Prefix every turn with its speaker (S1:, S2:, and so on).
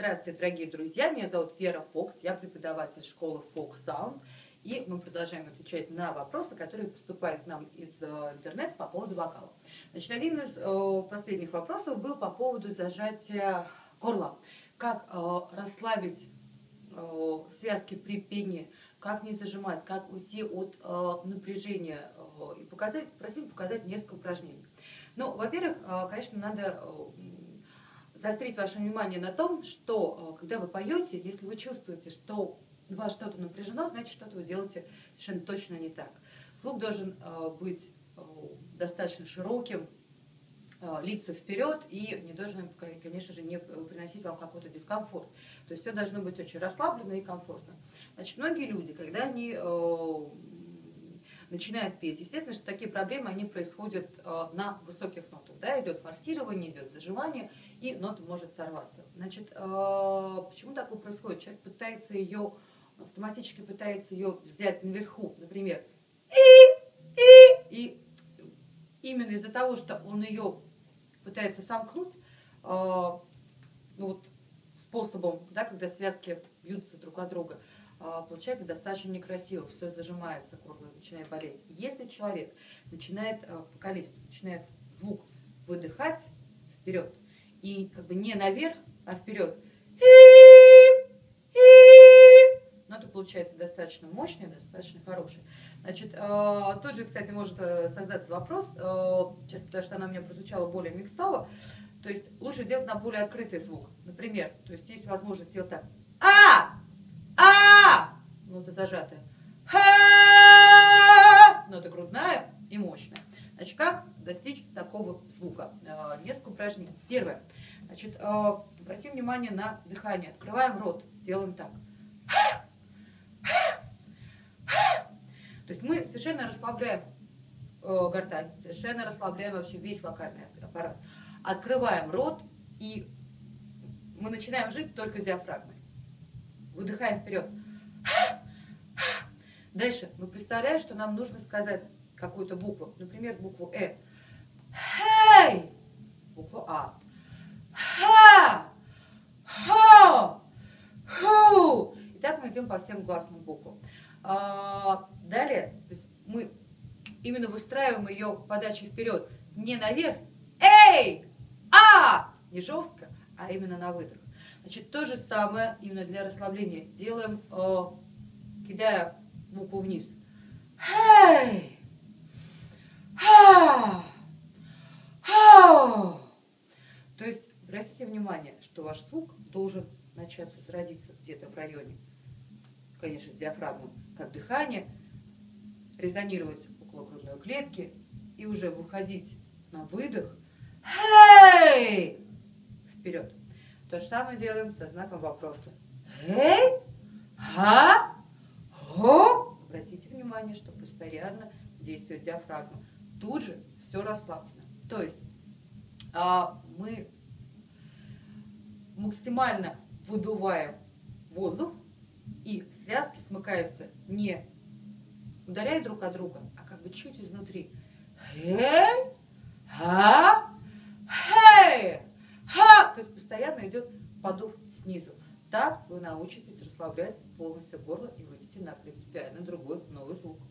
S1: Здравствуйте, дорогие друзья. Меня зовут Вера Фокс. Я преподаватель школы Fox Sound. И мы продолжаем отвечать на вопросы, которые поступают к нам из э, интернета по поводу вокала. Значит, один из э, последних вопросов был по поводу зажатия горла. Как э, расслабить связки при пении, как не зажимать, как уйти от напряжения. И показать, просим показать несколько упражнений. Ну, во-первых, конечно, надо заострить ваше внимание на том, что э, когда вы поете, если вы чувствуете, что у вас что-то напряжено, значит, что-то вы делаете совершенно точно не так. Звук должен быть достаточно широким, лица вперед и не должен, конечно же, не приносить вам какой-то дискомфорт. То есть все должно быть очень расслаблено и комфортно. Значит, многие люди, когда они начинают петь. Естественно, что такие проблемы, они происходят э, на высоких нотах. Да, идет форсирование, идет зажимание, и нота может сорваться. Значит, э, почему такое происходит? Человек пытается ее, автоматически пытается ее взять наверху, например, и, и, и именно из-за того, что он ее пытается сомкнуть, э, ну вот, способом, да, когда связки бьются друг от друга, получается достаточно некрасиво, все зажимается, горло начинает болеть. Если человек начинает, а, вокалист, начинает звук выдыхать вперед, и как бы не наверх, а вперед, но это получается достаточно мощный, достаточно хороший. Значит, а, тут же, кстати, может э, создаться вопрос, сейчас, потому что она у меня прозвучала более микстово, то есть лучше сделать на более открытый звук. Например, то есть есть возможность сделать так. Нота зажатая. Нота грудная и мощная. Значит, как достичь такого звука? Э, несколько упражнений. Первое. Значит, э, обратим внимание на дыхание. Открываем рот. Делаем так. То есть мы совершенно расслабляем э, гортань, совершенно расслабляем вообще весь вокальный аппарат. Открываем рот и мы начинаем жить только диафрагмой. Выдыхаем вперед. Дальше мы представляем, что нам нужно сказать какую-то букву. Например, букву Э. Хей! Букву А. Ха! Хо! Ху! И так мы идем по всем гласным буквам. А, далее мы именно выстраиваем ее подачи вперед. Не наверх. Эй! А! Не жестко, а именно на выдох. Значит, то же самое именно для расслабления делаем, э, кидая муку вниз. Hey! Ha! Ha! То есть, обратите внимание, что ваш звук должен начаться зародиться где-то в районе, конечно, диафрагмы, как дыхание, резонировать около грудной клетки и уже выходить на выдох. Hey! Вперед. То же самое делаем со знаком вопроса. Эй, ха. Обратите внимание, что постоянно действует диафрагма. Тут же все расслаблено. То есть а, мы максимально выдуваем воздух, и связки смыкаются не ударяя друг от друга, а как бы чуть изнутри. Хей, ха! То есть постоянно идет подув снизу. Так вы научитесь расслаблять полностью горло и выйдете на принципиально другой новый звук.